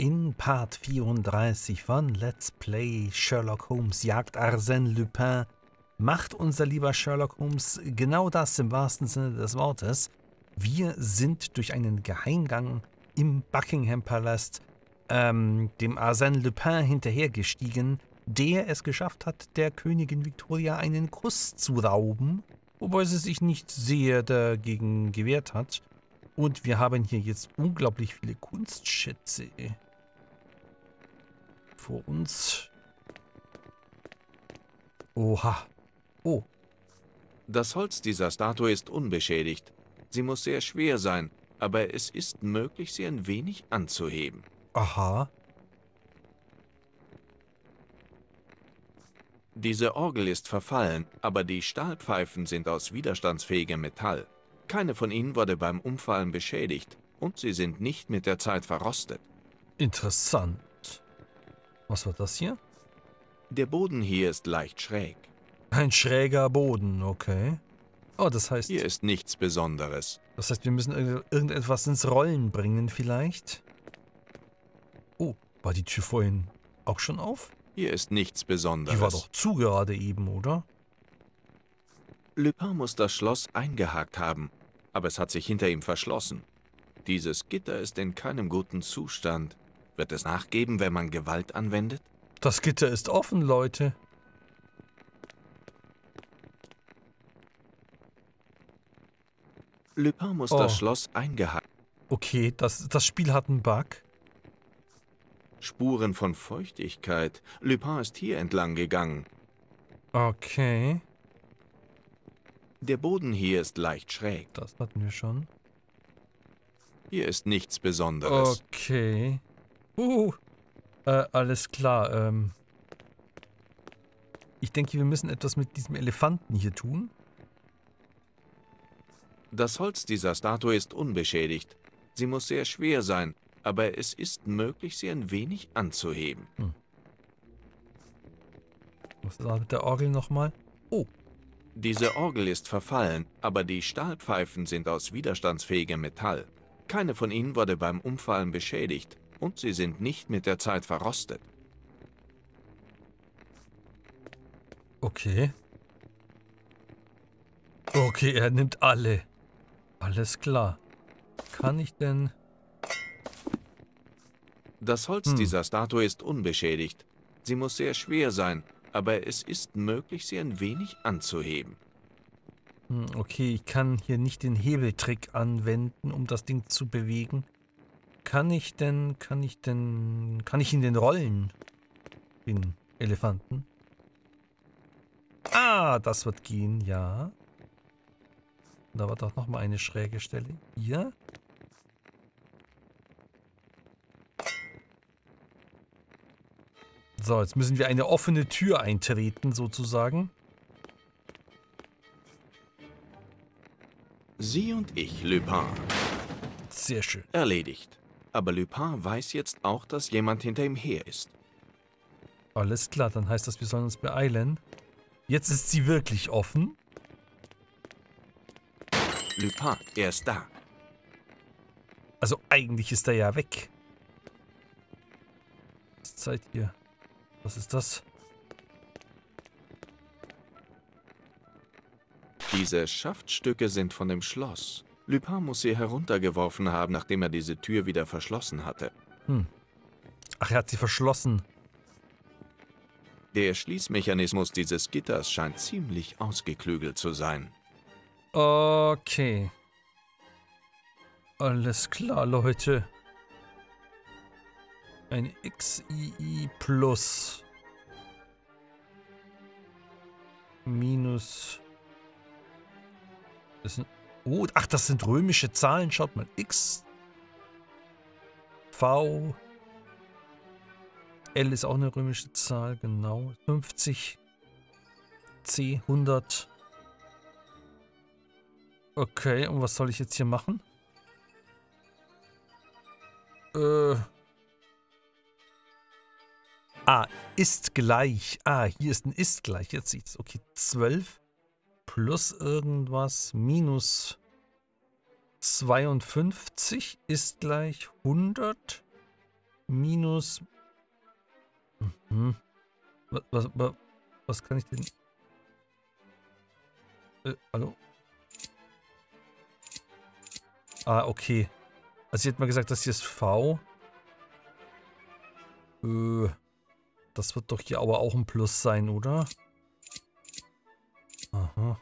In Part 34 von Let's Play Sherlock Holmes jagt Arsène Lupin macht unser lieber Sherlock Holmes genau das im wahrsten Sinne des Wortes. Wir sind durch einen Geheimgang im Buckingham Palast ähm, dem Arsène Lupin hinterhergestiegen, der es geschafft hat, der Königin Victoria einen Kuss zu rauben, wobei sie sich nicht sehr dagegen gewehrt hat. Und wir haben hier jetzt unglaublich viele Kunstschätze vor uns. Oha. Oh. Das Holz dieser Statue ist unbeschädigt. Sie muss sehr schwer sein, aber es ist möglich, sie ein wenig anzuheben. Aha. Diese Orgel ist verfallen, aber die Stahlpfeifen sind aus widerstandsfähigem Metall. Keine von ihnen wurde beim Umfallen beschädigt und sie sind nicht mit der Zeit verrostet. Interessant. Was war das hier? Der Boden hier ist leicht schräg. Ein schräger Boden, okay. Oh, das heißt... Hier ist nichts Besonderes. Das heißt, wir müssen irgendetwas ins Rollen bringen vielleicht? Oh, war die Tür vorhin auch schon auf? Hier ist nichts Besonderes. Die war doch zu gerade eben, oder? Lupin muss das Schloss eingehakt haben, aber es hat sich hinter ihm verschlossen. Dieses Gitter ist in keinem guten Zustand. Wird es nachgeben, wenn man Gewalt anwendet? Das Gitter ist offen, Leute. Lupin muss oh. das Schloss eingehakt. Okay, das, das Spiel hat einen Bug. Spuren von Feuchtigkeit. Lupin ist hier entlang gegangen. Okay. Der Boden hier ist leicht schräg. Das hatten wir schon. Hier ist nichts Besonderes. Okay. Uh, äh, alles klar. Ähm, ich denke, wir müssen etwas mit diesem Elefanten hier tun. Das Holz dieser Statue ist unbeschädigt. Sie muss sehr schwer sein, aber es ist möglich, sie ein wenig anzuheben. Hm. Was war mit der Orgel nochmal? Oh. Diese Orgel ist verfallen, aber die Stahlpfeifen sind aus widerstandsfähigem Metall. Keine von ihnen wurde beim Umfallen beschädigt und sie sind nicht mit der Zeit verrostet. Okay. Okay, er nimmt alle. Alles klar. Kann ich denn... Das Holz hm. dieser Statue ist unbeschädigt. Sie muss sehr schwer sein, aber es ist möglich, sie ein wenig anzuheben. Hm, okay, ich kann hier nicht den Hebeltrick anwenden, um das Ding zu bewegen. Kann ich denn, kann ich denn, kann ich ihn denn rollen? Den Elefanten? Ah, das wird gehen, ja. Da war doch nochmal eine schräge Stelle. Hier. So, jetzt müssen wir eine offene Tür eintreten, sozusagen. Sie und ich, Lupin. Sehr schön. Erledigt. Aber Lupin weiß jetzt auch, dass jemand hinter ihm her ist. Alles klar, dann heißt das, wir sollen uns beeilen. Jetzt ist sie wirklich offen. Lupin, er ist da. Also eigentlich ist er ja weg. Was Zeit hier? Was ist das? Diese Schaftstücke sind von dem Schloss. Lupin muss sie heruntergeworfen haben, nachdem er diese Tür wieder verschlossen hatte. Hm. Ach, er hat sie verschlossen. Der Schließmechanismus dieses Gitters scheint ziemlich ausgeklügelt zu sein. Okay. Alles klar, Leute. Ein XII Plus. Minus. Das sind, oh, ach, das sind römische Zahlen. Schaut mal. X. V. L ist auch eine römische Zahl, genau. 50. C. 100. Okay, und was soll ich jetzt hier machen? Äh. Ah, ist gleich. Ah, hier ist ein ist gleich. Jetzt sieht's. Okay, 12 plus irgendwas minus 52 ist gleich 100. minus... Mhm. Was, was, was, kann ich denn... Äh, hallo? Ah, okay. Also sie hat mal gesagt, das hier ist V. Äh, das wird doch hier aber auch ein Plus sein, oder? Aha.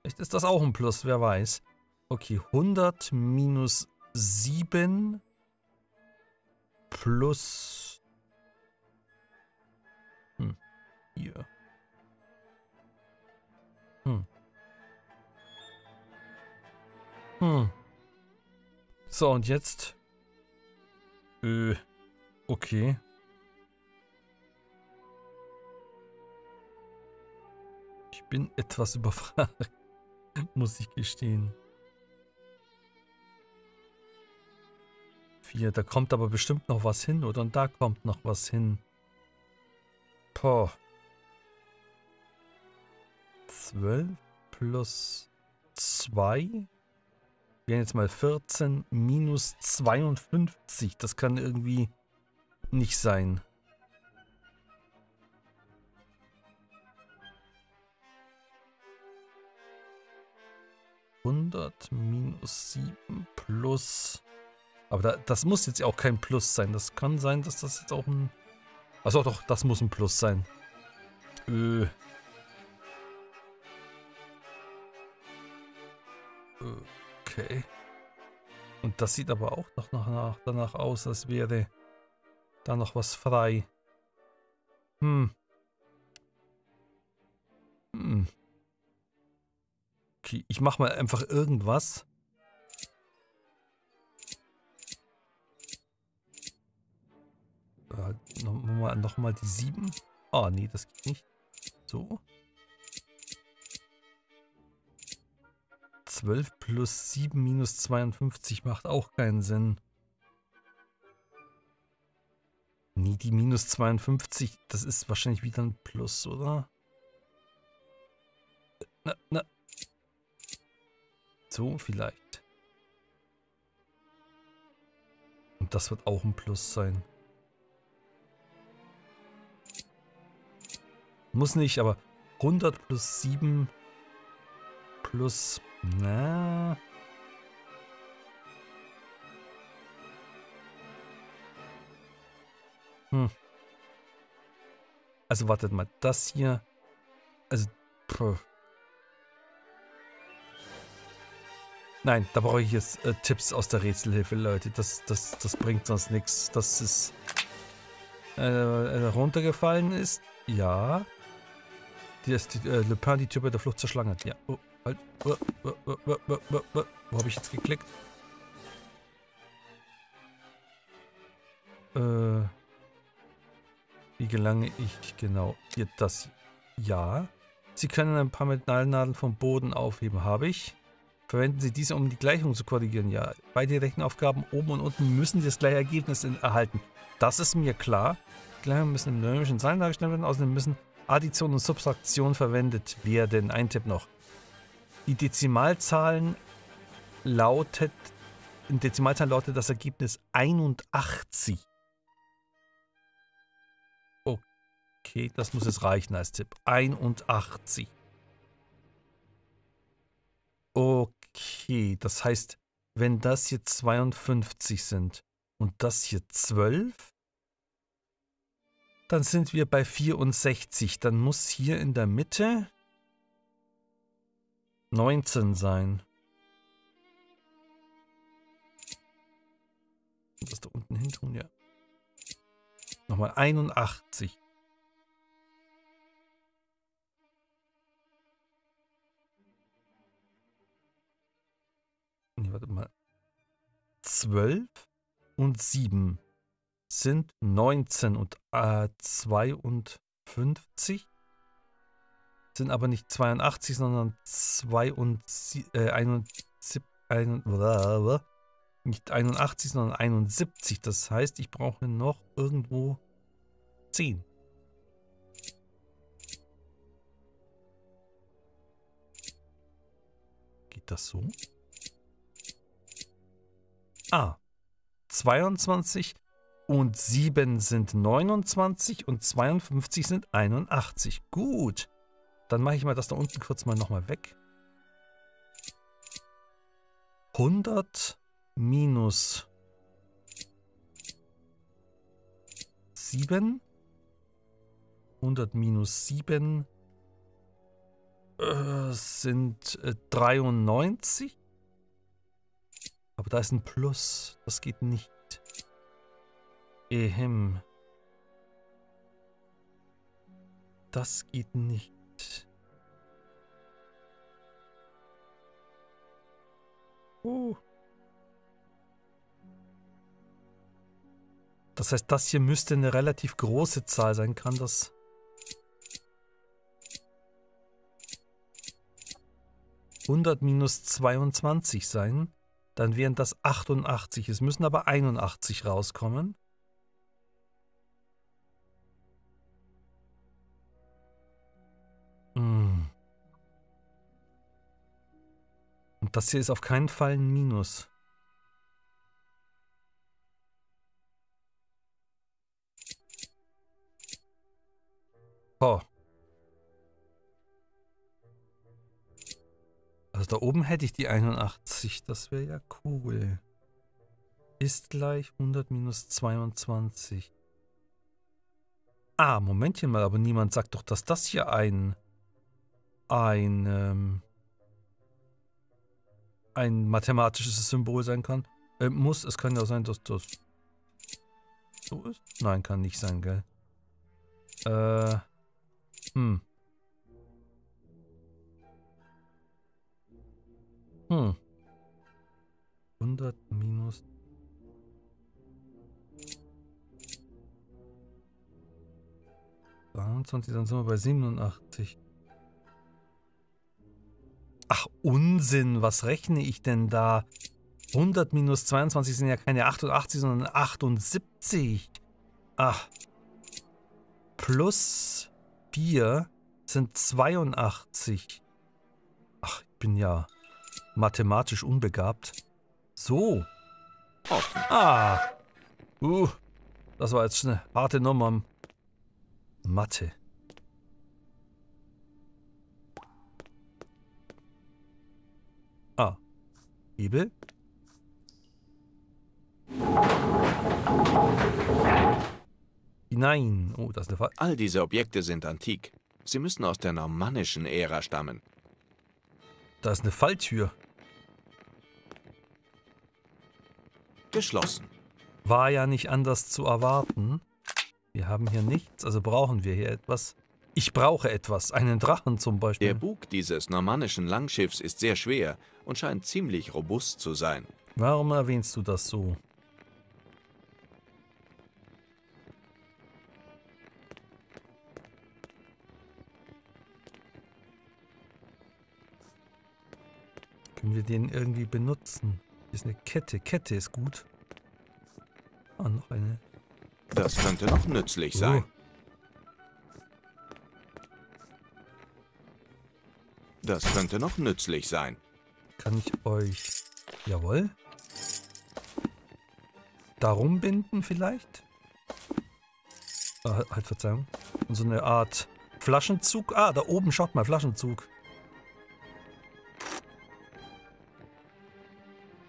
Vielleicht ist das auch ein Plus, wer weiß. Okay, 100 minus 7 plus... Hm, hier. Hm. Hm. So, und jetzt... Äh, okay. Ich bin etwas überfragt, muss ich gestehen. Vier, da kommt aber bestimmt noch was hin, oder? Und da kommt noch was hin. Boah. 12 plus 2 wären jetzt mal 14 minus 52. Das kann irgendwie nicht sein. Hundert minus sieben plus... Aber da, das muss jetzt auch kein Plus sein. Das kann sein, dass das jetzt auch ein... Achso, doch, das muss ein Plus sein. Äh... Okay. Und das sieht aber auch noch nach, danach aus, als wäre da noch was frei. Hm. Hm. Okay, ich mach mal einfach irgendwas. Äh, Nochmal noch mal die 7. Ah, oh, nee, das geht nicht. So. 12 plus 7 minus 52 macht auch keinen Sinn. Nee, die minus 52, das ist wahrscheinlich wieder ein Plus, oder? Na, na. So, vielleicht. Und das wird auch ein Plus sein. Muss nicht, aber 100 plus 7 plus na. Hm. Also wartet mal, das hier. Also. Pff. Nein, da brauche ich jetzt äh, Tipps aus der Rätselhilfe, Leute. Das, das, das bringt sonst nichts. Das ist äh, äh, runtergefallen ist. Ja. Die ist die, äh, Le Pen die Tür bei der Flucht zerschlagen hat. Ja. Oh. Halt. Wo, habe ich jetzt geklickt? Äh, wie gelange ich genau? Hier das. Ja. Sie können ein paar Metallnadeln vom Boden aufheben. Habe ich. Verwenden Sie diese, um die Gleichung zu korrigieren. Ja. Beide Rechenaufgaben oben und unten müssen das gleiche Ergebnis erhalten. Das ist mir klar. Gleichungen müssen in numerischen Zahlen dargestellt werden. Außerdem müssen Addition und Subtraktion verwendet werden. Ein Tipp noch. Die Dezimalzahlen lautet, in Dezimalzahlen lautet das Ergebnis 81. Okay, das muss es reichen als Tipp. 81. Okay, das heißt, wenn das hier 52 sind und das hier 12, dann sind wir bei 64. Dann muss hier in der Mitte 19 sein. Das da unten hin tun, ja. Nochmal 81. Nee, warte mal. 12 und 7 sind 19 und äh, 52 sind aber nicht 82, sondern 72, äh, 71, nicht 81, sondern 71. Das heißt, ich brauche noch irgendwo 10. Geht das so? Ah, 22 und 7 sind 29 und 52 sind 81. Gut. Dann mache ich mal das da unten kurz mal nochmal weg. 100 minus 7. 100 minus 7 äh, sind äh, 93. Aber da ist ein Plus. Das geht nicht. Ehem. Das geht nicht. Uh. Das heißt, das hier müsste eine relativ große Zahl sein. Kann das... ...100 minus 22 sein? Dann wären das 88. Es müssen aber 81 rauskommen. Hm. Und das hier ist auf keinen Fall ein Minus. Oh. Also da oben hätte ich die 81. Das wäre ja cool. Ist gleich 100 minus 22. Ah, Momentchen mal, aber niemand sagt doch, dass das hier ein... ein... Ähm, ein mathematisches Symbol sein kann. Äh, muss, es kann ja sein, dass das so ist. Nein, kann nicht sein, gell? Äh, hm. Hm. 100 minus... dann sind wir bei 87. Ach, Unsinn, was rechne ich denn da? 100 minus 22 sind ja keine 88, sondern 78. Ach. Plus 4 sind 82. Ach, ich bin ja mathematisch unbegabt. So. Ah. Uh. Das war jetzt eine harte Nummer. Mathe. Ah. Hebel. Hinein. Oh, das ist eine Fall. All diese Objekte sind antik. Sie müssen aus der normannischen Ära stammen. Da ist eine Falltür. Geschlossen. War ja nicht anders zu erwarten. Wir haben hier nichts, also brauchen wir hier etwas. Ich brauche etwas, einen Drachen zum Beispiel. Der Bug dieses normannischen Langschiffs ist sehr schwer und scheint ziemlich robust zu sein. Warum erwähnst du das so? Können wir den irgendwie benutzen? Ist eine Kette. Kette ist gut. Ah, noch eine. Das könnte noch nützlich oh. sein. Das könnte noch nützlich sein. Kann ich euch... Jawohl. Darum binden vielleicht? Ah, halt, Verzeihung. Und so eine Art Flaschenzug. Ah, da oben, schaut mal, Flaschenzug.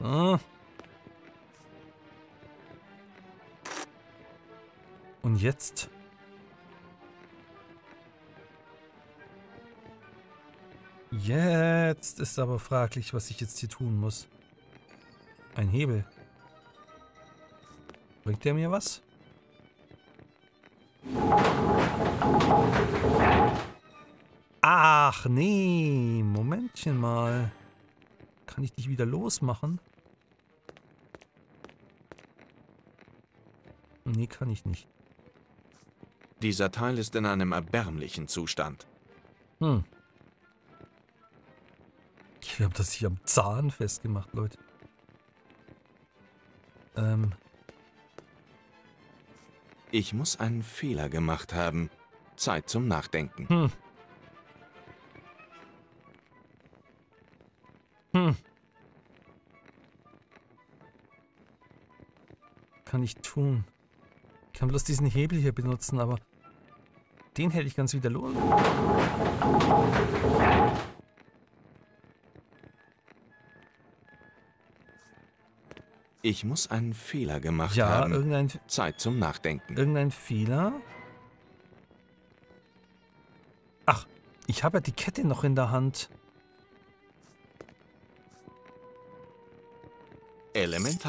Ah. Und jetzt? Jetzt ist aber fraglich, was ich jetzt hier tun muss. Ein Hebel. Bringt der mir was? Ach, nee. Momentchen mal. Kann ich dich wieder losmachen? Nee, kann ich nicht. Dieser Teil ist in einem erbärmlichen Zustand. Hm. Wir haben das hier am Zahn festgemacht, Leute. Ähm. Ich muss einen Fehler gemacht haben. Zeit zum Nachdenken. Hm. Hm. Kann ich tun. Ich kann bloß diesen Hebel hier benutzen, aber den hätte ich ganz wieder los. Ich muss einen Fehler gemacht Ja, haben. irgendein, Zeit zum Nachdenken. irgendein Fehler. Ach, ich habe ja die Kette noch in der Hand.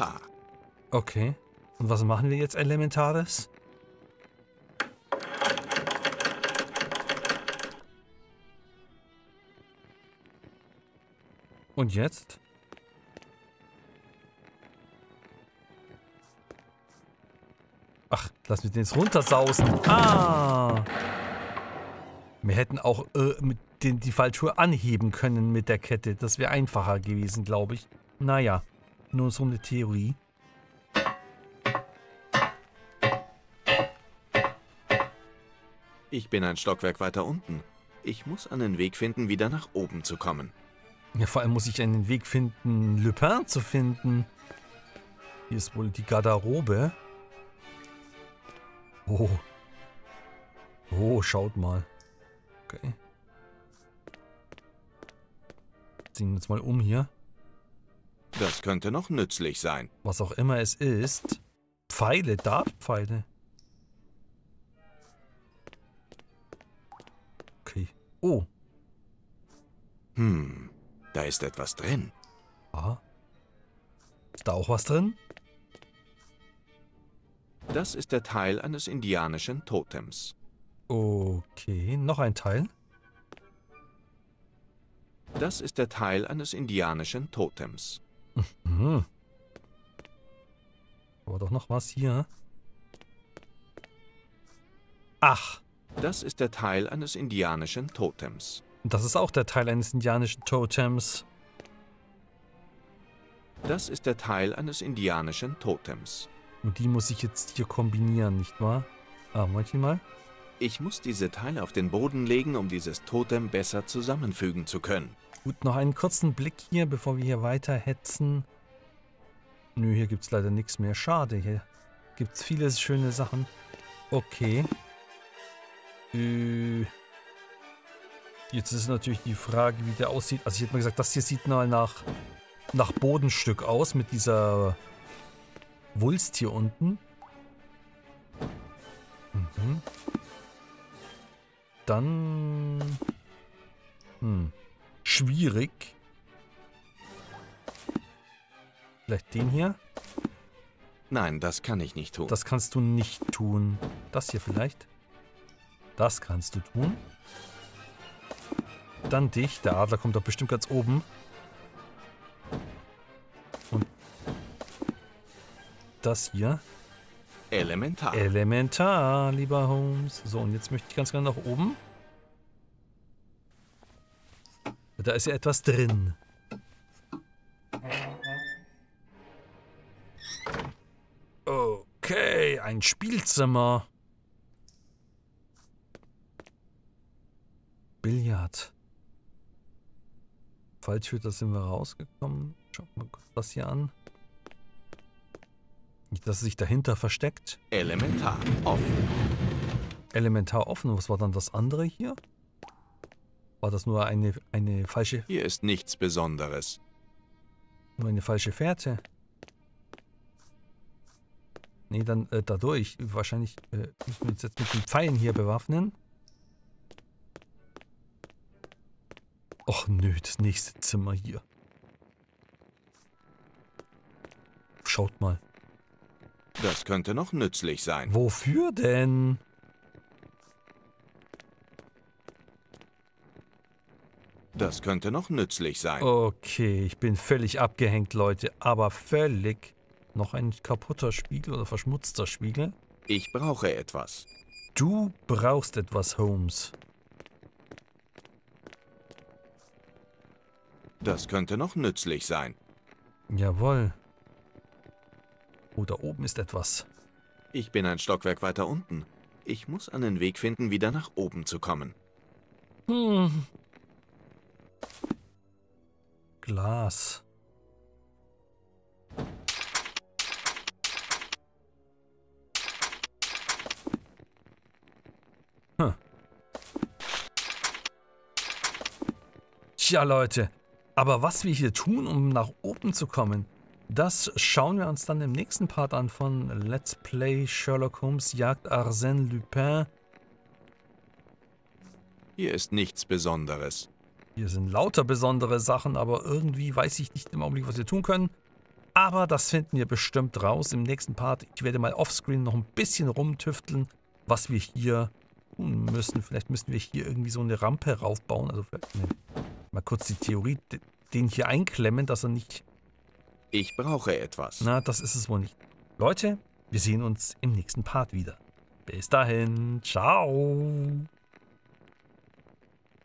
Elementar. Okay. Und was machen wir jetzt Elementares? Und jetzt? Ach, lass mich den jetzt runtersausen. Ah! Wir hätten auch äh, mit den, die Falltür anheben können mit der Kette. Das wäre einfacher gewesen, glaube ich. Naja, nur so eine Theorie. Ich bin ein Stockwerk weiter unten. Ich muss einen Weg finden, wieder nach oben zu kommen. Ja, vor allem muss ich einen Weg finden, Le Pen zu finden. Hier ist wohl die Garderobe. Oh. Oh, schaut mal. Okay. Ziehen wir uns mal um hier. Das könnte noch nützlich sein. Was auch immer es ist. Pfeile, Dartpfeile. Okay. Oh. Hm, da ist etwas drin. Aha. Ist da auch was drin? Das ist der Teil eines indianischen Totems. Okay, noch ein Teil. Das ist der Teil eines indianischen Totems. Hm. Aber doch noch was hier. Ach, Das ist der Teil eines indianischen Totems. das ist auch der Teil eines indianischen Totems. Das ist der Teil eines indianischen Totems. Und die muss ich jetzt hier kombinieren, nicht wahr? Ah, Moment mal. Ich muss diese Teile auf den Boden legen, um dieses Totem besser zusammenfügen zu können. Gut, noch einen kurzen Blick hier, bevor wir hier weiter hetzen. Nö, hier gibt's leider nichts mehr. Schade, hier gibt's viele schöne Sachen. Okay. Äh, jetzt ist natürlich die Frage, wie der aussieht. Also ich hätte mal gesagt, das hier sieht mal nach, nach Bodenstück aus mit dieser Wulst hier unten. Mhm. Dann... Hm. Schwierig. Vielleicht den hier? Nein, das kann ich nicht tun. Das kannst du nicht tun. Das hier vielleicht? Das kannst du tun. Dann dich. Der Adler kommt doch bestimmt ganz oben. Und das hier. Elementar. Elementar, lieber Holmes. So, und jetzt möchte ich ganz gerne nach oben. Da ist ja etwas drin. Okay, ein Spielzimmer. Billard. Falltür, sind wir rausgekommen. Schaut mal kurz das hier an. Nicht, dass es sich dahinter versteckt. Elementar. Offen. Elementar offen. Was war dann das andere hier? War das nur eine, eine falsche, Hier ist nichts Besonderes. nur eine falsche Fährte? Nee, dann äh, dadurch. Wahrscheinlich äh, müssen wir uns jetzt mit den Pfeilen hier bewaffnen. Och nö, das nächste Zimmer hier. Schaut mal. Das könnte noch nützlich sein. Wofür denn? Das könnte noch nützlich sein. Okay, ich bin völlig abgehängt, Leute. Aber völlig. Noch ein kaputter Spiegel oder verschmutzter Spiegel? Ich brauche etwas. Du brauchst etwas, Holmes. Das könnte noch nützlich sein. Jawohl. Oh, da oben ist etwas. Ich bin ein Stockwerk weiter unten. Ich muss einen Weg finden, wieder nach oben zu kommen. Hm. Glas. Tja, Leute, aber was wir hier tun, um nach oben zu kommen, das schauen wir uns dann im nächsten Part an von Let's Play Sherlock Holmes Jagd Arsène Lupin. Hier ist nichts Besonderes. Hier sind lauter besondere Sachen, aber irgendwie weiß ich nicht im Augenblick, was wir tun können. Aber das finden wir bestimmt raus im nächsten Part. Ich werde mal offscreen noch ein bisschen rumtüfteln, was wir hier tun müssen. Vielleicht müssen wir hier irgendwie so eine Rampe raufbauen. Also vielleicht, ne, mal kurz die Theorie, den hier einklemmen, dass er nicht ich brauche etwas. Na, das ist es wohl nicht. Leute, wir sehen uns im nächsten Part wieder. Bis dahin, ciao.